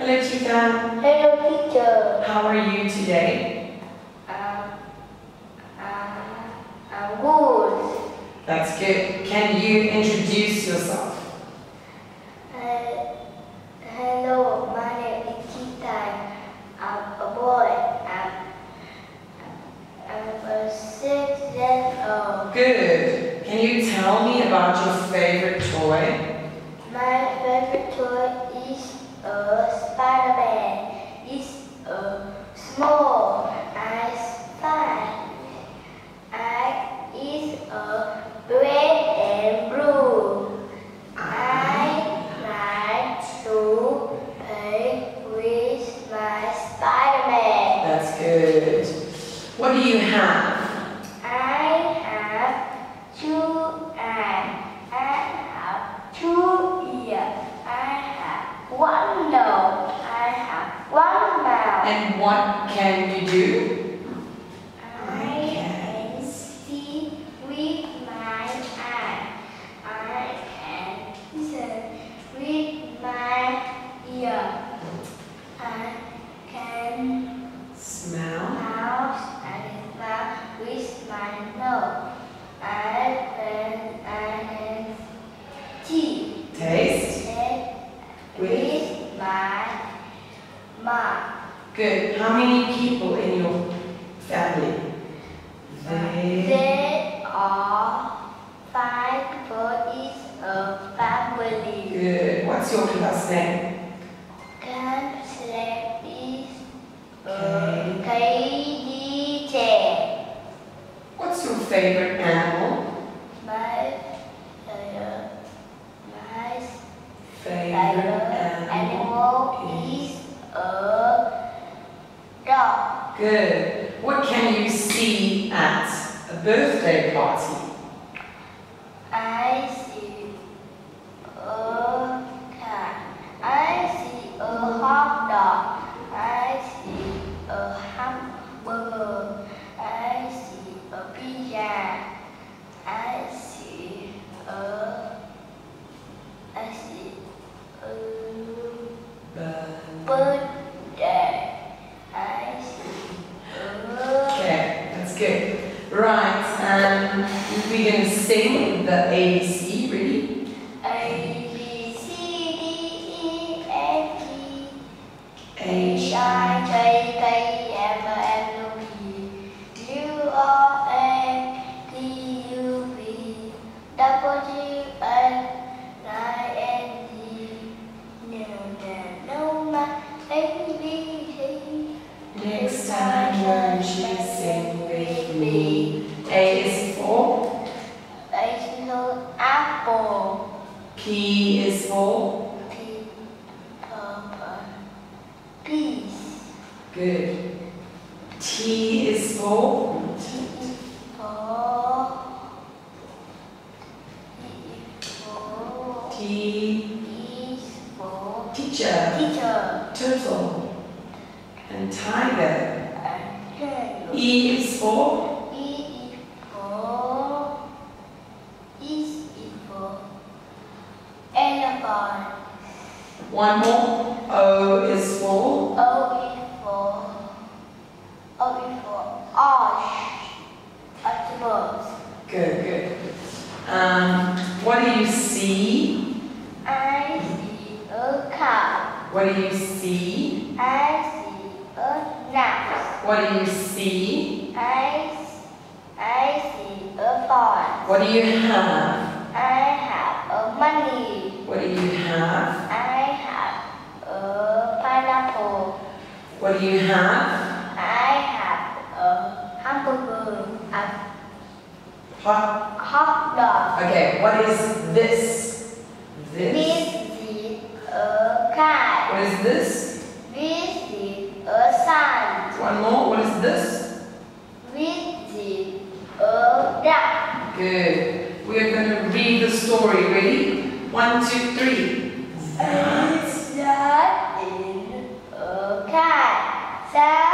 Hello, Chica. Hello, teacher. How are you today? Um, uh, I'm good. That's good. Can you introduce yourself? Uh, hello, my name is Kitai. I'm a boy. I'm, I'm a six years old. Good. Can you tell me about your favorite toy? My favorite toy is a Spider-Man. It's a small and fun. I is a red and blue. I like to play with my Spider-Man. That's good. What do you have? I have two eyes. I have two ears. I have one nose. I have one mouth. And what can you do? I can see with my eye. I can listen with my ear. I can Smell. mouth and mouth with my nose. I can I can teeth Taste. with my mouth. Good. How many people in your family? They. There are five in a family. Good. What's your class name? Can select is uh, Okay. KDJ. What's your favorite animal? My uh, my Favorite animal animal is a dog. Good. What can you see at a birthday party? I see a cat. I see a hot dog. I see a hamburger. I see a pizza. I see a I see a Bird. birthday. I see a Okay, that's good. Right, um, we're going to sing the ABC, ready? A B C D E F G H I J K M N O P U R A T U V W X peace good. T is for, T is for T is for teacher, teacher turtle, and tiger. E is for, E is for E is for elephant. one more, O is for, O is for O is for osh. Octopus. good, good. Um, what do you see? I see a cow. What do you see? I see a mouse. What do you see? I, I see a fawn. What do you have? I have a money. What do you have a pineapple. What do you have? I have a hamburger. A Hot. hot dog. Okay, what is this? This. This is uh, a cat. What is this? This is uh, a sun. One more. What is this? This is a duck. Good. We are going to read the story. Ready? One, two, three. That. That is a cat.